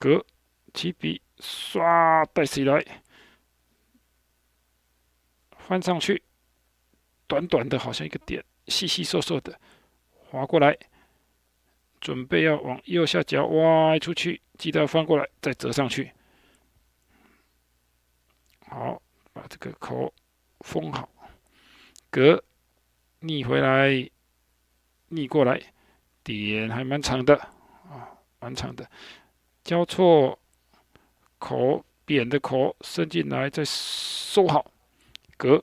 格起笔，唰带起来，翻上去，短短的，好像一个点，细细瘦瘦的，划过来，准备要往右下角歪出去，记得要翻过来再折上去。好，把这个口封好，格逆回来，逆过来，点还蛮长的啊，蛮长的，交错口扁的口伸进来，再收好，格